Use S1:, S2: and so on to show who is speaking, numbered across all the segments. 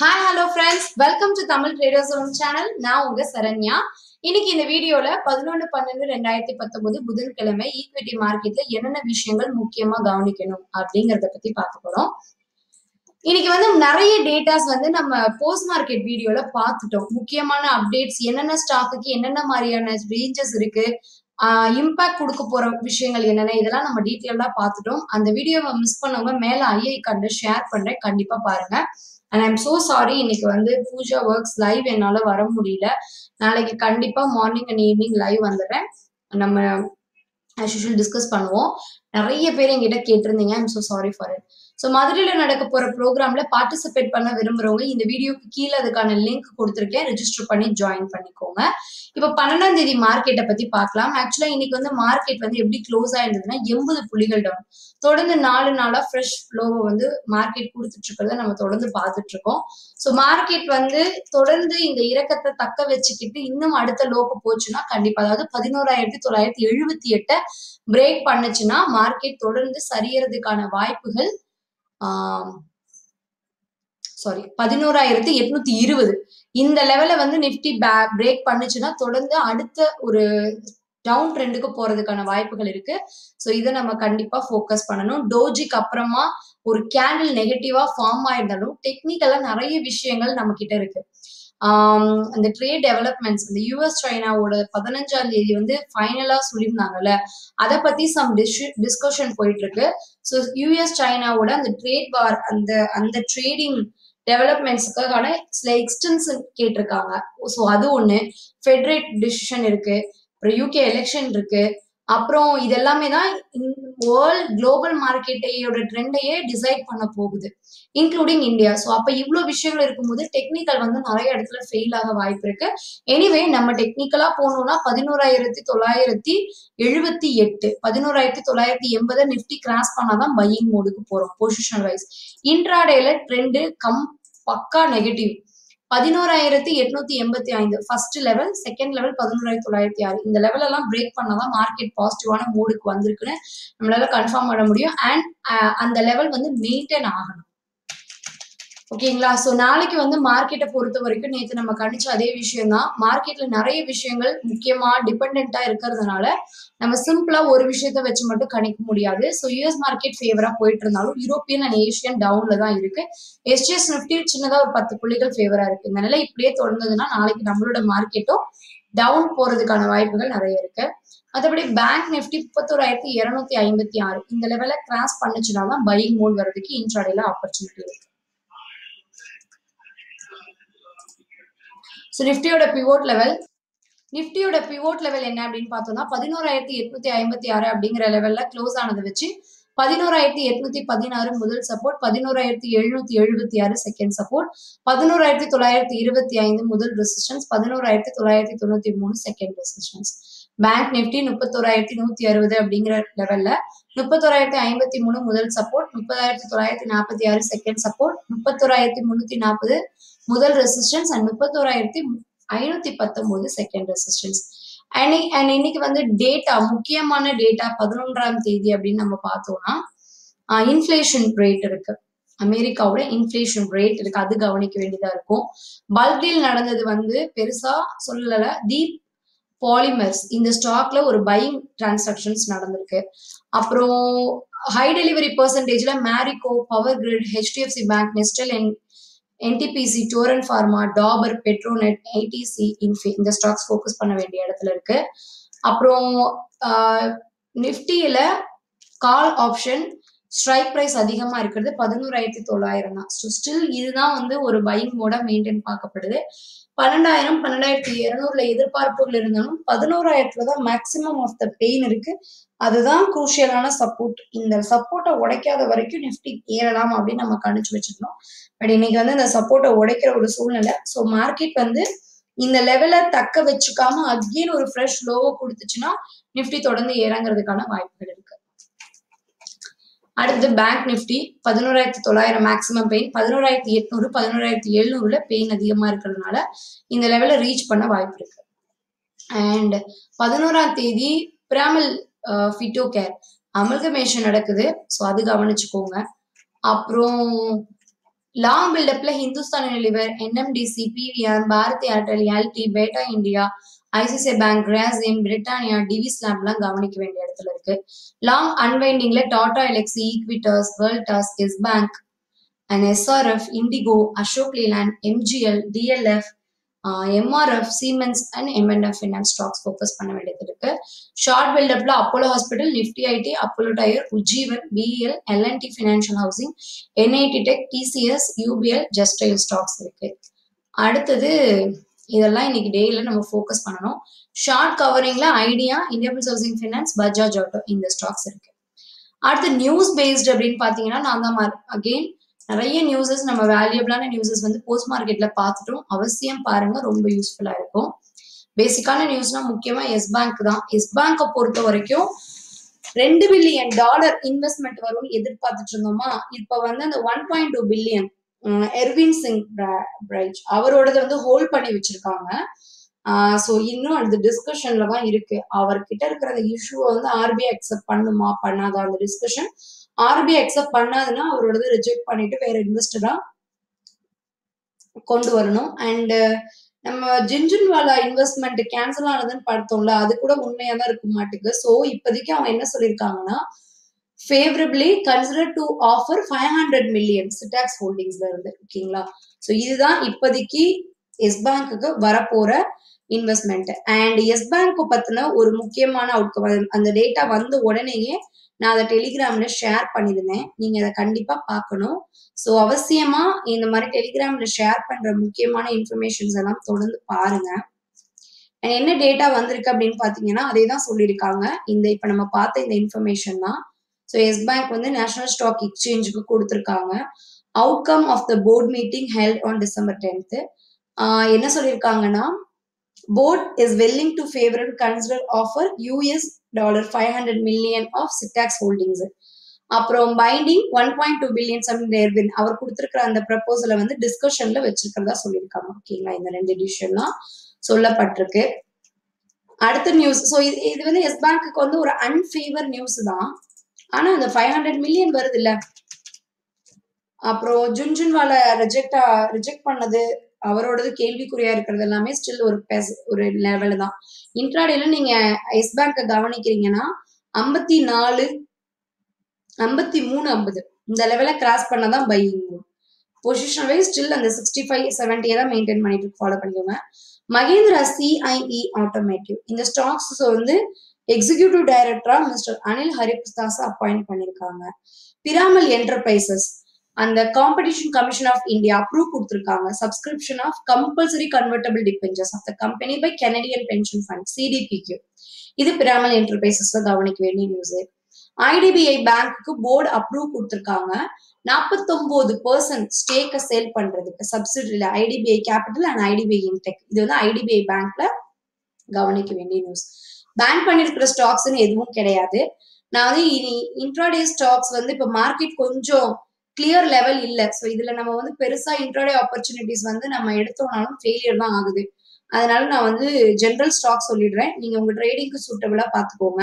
S1: Hi hello friends welcome to Tamil traders own channel நான் உங்க சரண்யா. இன்னைக்கு இந்த வீடியோல பதினொன்று பன்னெண்டு ரெண்டாயிரத்தி பத்தொன்பது புதன்கிழமை ஈக்விட்டி மார்க்கெட்ல என்னென்ன விஷயங்கள் முக்கியமா கவனிக்கணும் அப்படிங்கறத பத்தி பார்க்க போறோம். இன்னைக்கு வந்து நிறைய டேட்டாஸ் வந்து நம்ம போஸ்ட் மார்க்கெட் வீடியோல பார்த்துட்டோம். முக்கியமான அப்டேட்ஸ் என்னென்ன ஸ்டாக்குக்கு என்னென்ன மாதிரியான ரேஞ்சஸ் இருக்கு இம்பாக்ட் கொடுக்க போற விஷயங்கள் என்னென்ன இதெல்லாம் நம்ம டீட்டெயிலா பார்த்துட்டோம். அந்த வீடியோவை மிஸ் பண்ணவங்க மேல ஐஐ கண்டு ஷேர் பண்றேன். கண்டிப்பா பாருங்க. அண்ட் ஐம் ஸோ சாரி இன்னைக்கு வந்து பூஜா ஒர்க்ஸ் லைவ் என்னால வர முடியல. நாளைக்கு கண்டிப்பா மார்னிங் அண்ட் ஈவினிங் லைவ் வந்துடுறேன். நம்ம ஆஸ் யூஷுவல் டிஸ்கஸ் பண்ணுவோம். நிறைய பேர் என்கிட்ட கேட்டிருந்தீங்க. I'm so sorry for it so மதுரையில் நடக்க போற ப்ரோக்ராம்ல பார்ட்டிசிபேட் பண்ண விரும்புறவங்க இந்த வீடியோக்கு கீழே அதுக்கான லிங்க் கொடுத்துருக்கேன். ரிஜிஸ்டர் பண்ணி ஜாயின் பண்ணிக்கோங்க. இப்போ பன்னெண்டாம் தேதி மார்க்கெட்டை பத்தி பார்க்கலாம். ஆக்சுவலா இன்னைக்கு வந்து மார்க்கெட் வந்து எப்படி க்ளோஸ் ஆயிருந்ததுன்னா எண்பது புள்ளிகள் டவுன் தொடர்ந்து நாலு நாளா ஃப்ரெஷ் ஃப்ளோவை வந்து மார்க்கெட் கொடுத்துட்டு இருக்கிறத நம்ம தொடர்ந்து பார்த்துட்டு இருக்கோம். ஸோ மார்க்கெட் வந்து தொடர்ந்து இந்த இறக்கத்தை தக்க வச்சுக்கிட்டு இன்னும் அடுத்த லோக்கு போச்சுன்னா கண்டிப்பா அதாவது பதினோராயிரத்தி தொள்ளாயிரத்தி எழுபத்தி எட்டை பிரேக் பண்ணுச்சுன்னா மார்க்கெட் தொடர்ந்து சரியறதுக்கான வாய்ப்புகள் சாரி பதினோராயிரத்தி எட்நூத்தி இருபது. இந்த லெவல வந்து நிப்டி பிரேக் பண்ணுச்சுன்னா தொடர்ந்து அடுத்த ஒரு டவுன் ட்ரெண்டுக்கு போறதுக்கான வாய்ப்புகள் இருக்கு. ஸோ இதை நம்ம கண்டிப்பா ஃபோக்கஸ் பண்ணணும். டோஜிக்கு அப்புறமா ஒரு கேண்டில் நெகட்டிவா ஃபார்ம் ஆயிருந்தாலும் டெக்னிக்கலா நிறைய விஷயங்கள் நம்ம கிட்ட இருக்கு. அந்த ட்ரேட் டெவலப்மெண்ட்ஸ் இந்த யூஎஸ் சைனாவோட பதினஞ்சாம் தேதி வந்து ஃபைனலா சொல்லியிருந்தாங்கல்ல அதை பத்தி சம் டிஸ்கஷன் போயிட்டு இருக்கு ஸோ யூஎஸ் சைனாவோட அந்த ட்ரேட் வார் அந்த அந்த ட்ரேடிங் டெவலப்மெண்ட்ஸுக்கான சில எக்ஸ்டென்ஷன் கேட்டிருக்காங்க. ஸோ அது ஒன்று ஃபெடரேட் டிசிஷன் இருக்கு. அப்புறம் யூகே எலெக்ஷன் இருக்கு. அப்புறம் இதெல்லாமே தான் வேர்ல்ட் குளோபல் மார்க்கெட்டையோட ட்ரெண்டையே டிசைட் பண்ண போகுது இன்க்ளூடிங் இந்தியா ஸோ அப்போ இவ்வளோ விஷயங்கள் இருக்கும்போது டெக்னிக்கல் வந்து நிறைய இடத்துல ஃபெயில் ஆக வாய்ப்பு இருக்கு. எனிவே நம்ம டெக்னிக்கலா போனோம்னா பதினோராயிரத்தி தொள்ளாயிரத்தி எழுபத்தி எட்டு பதினோராயிரத்தி தொள்ளாயிரத்தி எண்பதை நிஃப்டி கிராஸ் பண்ணாதான் பையிங் மோடுக்கு போறோம் பொசிஷன் வைஸ் இன்ட்ராடேல ட்ரெண்டு கம் பக்கா நெகட்டிவ் பதினோராயிரத்தி எட்நூத்தி எண்பத்தி ஐந்து. ஃபர்ஸ்ட் லெவல் செகண்ட் லெவல் பதினோராயிரத்தி தொள்ளாயிரத்தி ஆறு. இந்த லெவல் எல்லாம் பிரேக் பண்ணாதான் மார்க்கெட் பாசிட்டிவான மூடுக்கு வந்திருக்குன்னு நம்மளால கன்ஃபார்ம் பண்ண முடியும். அண்ட் அந்த லெவல் வந்து மெயின்டைன் ஆகணும். ஓகேங்களா? ஸோ நாளைக்கு வந்து மார்க்கெட்டை பொறுத்த வரைக்கும் நேற்று நம்ம கணிச்ச அதே விஷயம் தான் மார்க்கெட்ல நிறைய விஷயங்கள் முக்கியமா டிபெண்டா இருக்கிறதுனால நம்ம சிம்பிளா ஒரு விஷயத்த வச்சு மட்டும் கணிக்க முடியாது. ஸோ யூஎஸ் மார்க்கெட் ஃபேவரா போயிட்டு இருந்தாலும் யூரோப்பியன் அண்ட் ஏஷியன் டவுன்ல தான் இருக்கு. எஸ்டிஎஸ் நிப்டி சின்னதா ஒரு பத்து புள்ளிகள் ஃபேவரா இருக்கு. இந்த நிலை இப்படியே தொடர்ந்ததுன்னா நாளைக்கு நம்மளோட மார்க்கெட்டும் டவுன் போறதுக்கான வாய்ப்புகள் நிறைய இருக்கு. மற்றபடி பேங்க் நிஃப்டி முப்பத்தோராயிரத்தி இருநூத்தி ஐம்பத்தி ஆறு. இந்த லெவல கிராஸ் பண்ணுச்சுன்னா தான் பையிங் மோட் வர்றதுக்கு இன்ட்ராடேல ஆப்பர்ச்சுனிட்டி இருக்கு. ஸோ நிஃப்டியோட பிவோட் லெவல் நிஃப்டியோட பிவோட் லெவல் என்ன அப்படின்னு பார்த்தோம்னா பதினோராயிரத்தி எட்நூத்தி ஐம்பத்தி ஆறு அப்படிங்கிற லெவல்ல க்ளோஸ் ஆனதை வச்சு பதினோராயிரத்தி எட்நூத்தி பதினாறு முதல் சப்போர்ட் பதினோராயிரத்தி எழுநூத்தி எழுபத்தி ஆறு செகண்ட் சப்போர்ட் பதினோராயிரத்தி தொள்ளாயிரத்தி இருபத்தி ஐந்து முதல் ரெசிஸ்டன்ஸ் பதினோராயிரத்தி தொள்ளாயிரத்தி தொண்ணூத்தி மூணு செகண்ட் ரெசிஸ்டன்ஸ் பேங்க் நிஃப்டி முப்பத்தோராயிரத்தி நூத்தி அறுபது அப்படிங்கிற லெவல்ல முப்பத்தோராயிரத்தி ஐம்பத்தி மூணு முதல் சப்போர்ட் முப்பதாயிரத்தி தொள்ளாயிரத்தி நாற்பத்தி ஆறு செகண்ட் சப்போர்ட் முப்பத்தோராயிரத்தி முன்னூத்தி நாற்பது முதல் ரெசிஸ்டன்ஸ் அண்ட் முப்பத்தோராயிரத்தி ஐநூத்தி பத்தொன்பது செகண்ட் ரெசிஸ்டன்ஸ் அண்ட் அண்ட் இன்னைக்கு வந்து டேட்டா முக்கியமான டேட்டா பதினொன்றாம் தேதி அப்படின்னு நம்ம பார்த்தோம்னா இன்ஃபிளேஷன் ரேட் இருக்கு. அமெரிக்காவோட இன்ஃபிளேஷன் ரேட் இருக்கு. அது கவனிக்க வேண்டியதா இருக்கும். பல்கில் நடந்தது வந்து பெருசா சொல்லல. தீப் பாலிமர்ஸ் இந்த ஸ்டாக்ல ஒரு பையிங் டிரான்சாக்ஷன்ஸ் நடந்திருக்கு. அப்புறம் high delivery பர்சன்டேஜ்ல Marico Power Grid HDFC bank Nestle and NTPC Torrent Pharma Dabur Petronet ITC Infy இந்த ஸ்டாக்ஸ் ஃபோக்கஸ் பண்ண வேண்டிய இடத்துல இருக்கு. அப்புறம் நிஃப்டியில கால் ஆப்ஷன் ஸ்ட்ரைக் ப்ரைஸ் அதிகமா இருக்கிறது. பதினோராயிரத்தி தொள்ளாயிரம் தான். ஸோ ஸ்டில் இதுதான் வந்து ஒரு பையிங் மோட மெயின்டைன் பார்க்கப்படுது. பன்னெண்டாயிரம் பன்னெண்டாயிரத்தி இருநூறுல எதிர்பார்ப்புகள் இருந்தாலும் பதினோராயிரத்துல தான் மேக்சிமம் ஆஃப் த பெயின் இருக்கு. அதுதான் குரூஷியலான சப்போர்ட் இந்த சப்போர்ட்டை உடைக்காத வரைக்கும் நிஃப்டி ஏறலாம் அப்படின்னு நம்ம கணிச்சு வச்சிருந்தோம். பட் இன்னைக்கு வந்து இந்த சப்போர்ட்டை உடைக்கிற ஒரு சூழ்நிலை. ஸோ மார்க்கெட் வந்து இந்த லெவலை தக்க வச்சுக்காம அகெயின் ஒரு ஃப்ரெஷ் லோவை கொடுத்துச்சுன்னா நிஃப்டி தொடர்ந்து இறங்குறதுக்கான வாய்ப்புகள் இருக்கு. அடுத்து பேங்க் நிஃப்டி பதினோராயிரத்தி தொள்ளாயிரம் மேக்ஸிமம் பெயின் பதினோராயிரத்தி எட்நூறு பதினோராயிரத்தி எழுநூறுல பெயின் அதிகமா இருக்கிறதுனால இந்த லெவலை ரீச் பண்ண வாய்ப்பு இருக்கு. அண்ட் பதினோராம் தேதி பிராமல் ஃபிட்டோ கேர் அமல்கமேஷன் நடக்குது. ஸோ அது கவனிச்சுக்கோங்க. அப்புறம் long பில்டப்ல Hindustan Lever NMDC PVR Bharti Airtel LT Bata India ICICI bank Grasim Britannia Divis லேப்லாம் கவனிக்க வேண்டிய இடத்துல இருக்கு. Long அன்வைண்டிங்ல Tata Elxsi Equitas Voltas yes bank and SRF IndiGo Ashok Leyland MGL DLF MRF Siemens and MNF finance stocks focus பண்ண வேண்டியது இருக்கு. Short பில்டப்ல Apollo hospital Nifty IT Apollo tyre Ujjivan PL LNT financial housing NIIT tech TCS UPL Justdial stocks இருக்கு. அடுத்தது இதெல்லாம் இன்னைக்கு டேல நம்ம focus பண்ணணும். Short கவரிங்ல Idea India bulls housing finance Bajaj auto இந்த ஸ்டாக்ஸ் இருக்கு. அடுத்து நியூஸ் பேஸ்ட் அப்படின்னு பாத்தீங்கன்னா நான் தான் அகெயின் நிறைய நியூஸஸ் நம்ம வேல்யூபிளான நியூஸஸ் வந்து போஸ்ட் மார்க்கெட்ல பார்த்துட்டோம். அவசியம் பாருங்க ரொம்ப யூஸ்ஃபுல்லா இருக்கும். பேசிக்கான நியூஸ்னா முக்கியமா எஸ் பேங்க் தான். எஸ் பேங்கை பொறுத்த வரைக்கும் ரெண்டு பில்லியன் டாலர் இன்வெஸ்ட்மெண்ட் வரும்னு எதிர்பார்த்துட்டு இருந்தோமா? இப்ப வந்து அந்த one point two billion Erwin Singh Braich அவரோடது வந்து ஹோல்ட் பண்ணி வச்சிருக்காங்க. ஸோ இன்னும் அந்த டிஸ்கஷன்ல தான் இருக்கு. அவர்கிட்ட இருக்கிற அந்த இஷ்யூவை வந்து ஆர்பிஐ அக்செப்ட் பண்ணுமா பண்ணாதா? அந்த டிஸ்கஷன் ஆர்பிஐ அக்செப்ட் பண்ணாதுன்னா அவரோடது ரிஜெக்ட் பண்ணிட்டு வேற இன்வெஸ்டரா கொண்டு வரணும். அண்ட் நம்ம ஜின்ஜின்வாலா இன்வெஸ்ட்மெண்ட் கேன்சல் ஆனதுன்னு பார்த்தோம்ல அது கூட உண்மையா தான் இருக்க மாட்டேங்குது ஸோ இப்போதைக்கு அவங்க என்ன சொல்லியிருக்காங்கன்னா favourably consider to offer five hundred million Citax ஹோல்டிங்ஸ்ல இருந்து ஓகேங்களா? ஸோ இதுதான் இப்போதைக்கு எஸ் பேங்க்குக்கு வரப்போற இன்வெஸ்ட்மெண்ட் அண்ட் எஸ் பேங்க் பத்தின ஒரு முக்கியமான அவுட்கம் அந்த டேட்டா வந்த உடனேயே நான் அதை டெலிகிராம்ல ஷேர் பண்ணியிருந்தேன் நீங்க அதை கண்டிப்பா பார்க்கணும். ஸோ அவசியமா இந்த மாதிரி டெலிகிராம்ல ஷேர் பண்ற முக்கியமான இன்ஃபர்மேஷன்ஸ் எல்லாம் தொடர்ந்து பாருங்க. அண்ட் என்ன டேட்டா வந்திருக்கு அப்படின்னு பாத்தீங்கன்னா அதே தான் சொல்லியிருக்காங்க. இந்த இப்ப நம்ம பார்த்த இந்த இன்ஃபர்மேஷன் தான். ஸோ எஸ் பேங்க் வந்து நேஷனல் ஸ்டாக் எக்ஸ்சேஞ்சுக்கு கொடுத்துருக்காங்க. Outcome of the board meeting held on December tenth என்ன சொல்லியிருக்காங்கன்னா board is willing to favour consider offer US dollar five hundred million of Citax holdings அப்புறம் binding one point two billion sum Erwin அவர் கொடுத்துருக்கிற அந்த ப்ரப்போசலை வந்து டிஸ்கஷன்ல வச்சிருக்கிறதா சொல்லியிருக்காங்க. ஓகேங்களா இந்த ரெண்டு டிசிஷன்லாம் சொல்லப்பட்டிருக்கு. அடுத்த நியூஸ் ஸோ இது இது வந்து எஸ் பேங்க்குக்கு வந்து ஒரு அன்ஃபேவர் நியூஸ் தான். ஆனா அந்த ஃபைவ் ஹண்ட்ரட் மில்லியன் வருது இல்ல அப்புறம் ஜுன்ஜுன்வால ரிஜெக்டா ரிஜெக்ட் பண்ணது அவரோடது கேள்விக்குறியா இருக்கிறது எல்லாமே ஸ்டில் ஒரு ஒரு லெவல் தான். இன்ட்ராடேல நீங்க எஸ் பேங்க கவனிக்கிறீங்கன்னா ஐம்பத்தி நாலு ஐம்பத்தி மூணு ஐம்பது இந்த லெவலை கிராஸ் பண்ணதான் பையிங் பொசிஷன் வைஸ் ஸ்டில் அந்த சிக்ஸ்டி ஃபைவ் செவன்ட்டியை தான் மெயின்டைன் பண்ணிட்டு ஃபாலோ பண்ணிக்கோங்க. மகேந்திரா சிஐஇ ஆட்டோமேட்டிவ் இந்த ஸ்டாக்ஸ் வந்து எக்ஸிகியூட்டிவ் டைரக்டரா மிஸ்டர் அனில் ஹரிபிரதாஸ் அப்பாயிண்ட் பண்ணிருக்காங்க. பிராமல் என்டர்பிரைசஸ் அந்த competition commission of India approve கொடுத்துருக்காங்க. Subscription of compulsory convertible debentures of the company by Canadian pension fund சிடிபிக்கு இது பிராமல் என்டர்பிரைசஸ்ல கவனிக்க வேண்டிய நியூஸ் ஐடிபிஐ பேங்க்கு போர்டு அப்ரூவ் கொடுத்துருக்காங்க. நாற்பத்தொன்பது பர்சன்ட் ஸ்டேக்கை சேல் பண்றதுக்கு சப்சிடியில IDBI capital and IDBI intech இது வந்து ஐடிபிஐ பேங்க்ல கவனிக்க வேண்டிய நியூஸ் பேன் பண்ணிருக்கிற ஸ்டாக்ஸ்னு எதுவும் கிடையாது. நான் வந்து இனி இன்ட்ராடே ஸ்டாக்ஸ் வந்து இப்ப மார்க்கெட் கொஞ்சம் கிளியர் லெவல் இல்ல. ஸோ இதுல நம்ம வந்து பெருசா இன்ட்ராடே ஆப்பர்ச்சுனிட்டிஸ் வந்து நம்ம எடுத்தோம்னாலும் ஃபெயிலியர் தான் ஆகுது. அதனால நான் வந்து ஜென்ரல் ஸ்டாக் சொல்லிடுறேன். நீங்க உங்க ட்ரேடிங்க்கு சூட்டபிளா பாத்துக்கோங்க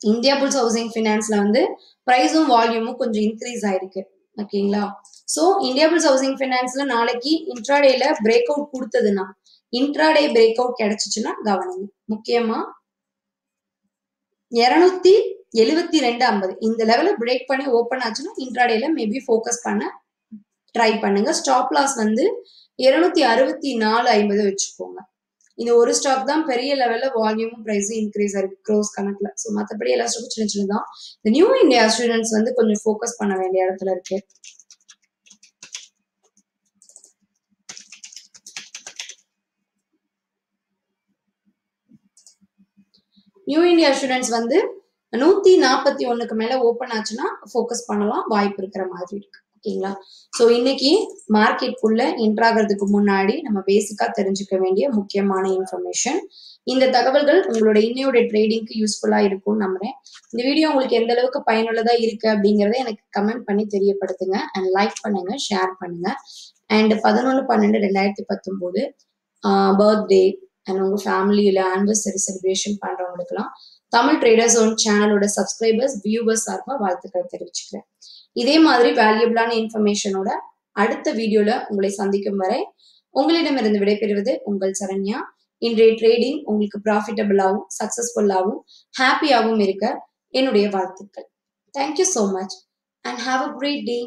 S1: இந்தியா புல்ஸ் ஹவுசிங் ஃபினான்ஸ்ல வந்து ப்ரைஸும் வால்யூமும் கொஞ்சம் இன்க்ரீஸ் ஆயிருக்கு. ஓகேங்களா ஸோ இந்தியா புல்ஸ் ஹவுசிங் ஃபினான்ஸ்ல நாளைக்கு இன்ட்ராடேல பிரேக் அவுட் கொடுத்ததுன்னா இன்ட்ராடே பிரேக் அவுட் கிடைச்சிச்சுன்னா கவனிங்க. முக்கியமா இருநூத்தி எழுவத்தி ரெண்டு ஐம்பது. இந்த லெவல பிரேக் பண்ணி ஓப்பன் ஆச்சுன்னா இன்ட்ராடேல மேபி ஃபோக்கஸ் பண்ண ட்ரை பண்ணுங்க. ஸ்டாப் லாஸ் வந்து இருநூத்தி அறுபத்தி நாலு ஐம்பது வச்சுக்கோங்க. இந்த ஒரு ஸ்டாக் தான் பெரிய லெவல்ல வால்யூமும் ப்ரைஸும் இன்க்ரீஸ் ஆயிருக்கு க்ரோஸ் கணக்குல. ஸோ மற்றபடி எல்லா ஸ்டாக்கும் சின்ன சின்னதான் இந்த நியூ இந்தியா ஸ்டூடெண்ட்ஸ் வந்து கொஞ்சம் ஃபோக்கஸ் பண்ண வேண்டிய இடத்துல இருக்கு. நியூ இந்தியா ஸ்டூடெண்ட்ஸ் வந்து நூத்தி நாற்பத்தி ஒண்ணுக்கு மேல ஓப்பன் ஆச்சுன்னா ஃபோக்கஸ் பண்ணலாம். வாய்ப்பு இருக்கிற மாதிரி இருக்கு. ஓகேங்களா? ஸோ இன்னைக்கு மார்க்கெட்குள்ள என்ட்ராகிறதுக்கு முன்னாடி நம்ம பேசிக்கா தெரிஞ்சுக்க வேண்டிய முக்கியமான இன்ஃபர்மேஷன் இந்த தகவல்கள் உங்களோட இன்னையோட ட்ரேடிங்க்கு யூஸ்ஃபுல்லா இருக்கும்னு நம்புறேன். இந்த வீடியோ உங்களுக்கு எந்த அளவுக்கு பயனுள்ளதா இருக்கு அப்படிங்கறத எனக்கு கமெண்ட் பண்ணி தெரியப்படுத்துங்க. அண்ட் லைக் பண்ணுங்க ஷேர் பண்ணுங்க. அண்ட் பதினொன்று பன்னெண்டு ரெண்டாயிரத்தி பத்தொம்போது பர்த்டே அண்ட் உங்க ஃபேமிலியில ஆனிவர்சரி செலிப்ரேஷன் பண்றவங்களுக்குலாம் தமிழ் ட்ரேடர்ஸ் ஓன் சேனலோட சப்ஸ்கிரைபர்ஸ் வியூவர்ஸ் சார்பாக வாழ்த்துக்களை தெரிவிச்சுக்கிறேன். இதே மாதிரி வேல்யூபிளான இன்ஃபர்மேஷனோட அடுத்த வீடியோல உங்களை சந்திக்கும் வரை உங்களிடமிருந்து விடைபெறுவது உங்கள் சரண்யா. இன்றைய ட்ரேடிங் உங்களுக்கு ப்ராஃபிட்டபிளாகவும் சக்சஸ்ஃபுல்லாகவும் ஹாப்பியாகவும் இருக்க என்னுடைய வாழ்த்துக்கள். Thank you so much and have a great day